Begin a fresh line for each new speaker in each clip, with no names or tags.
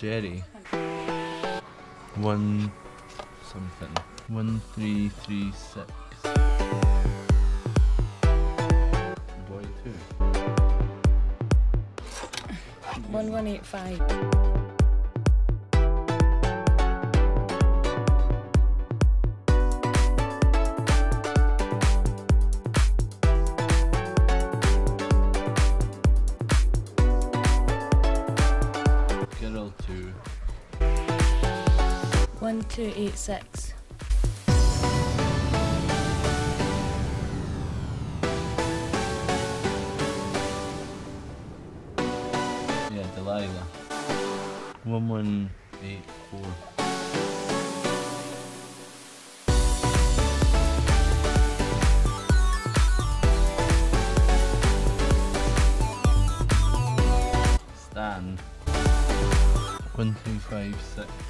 Jerry. One something. One three three six. Boy two.
1185.
Girl
1286.
Yeah, Delilah. 1184. Stan. 1256.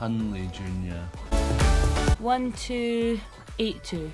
Hunley Junior.
1282.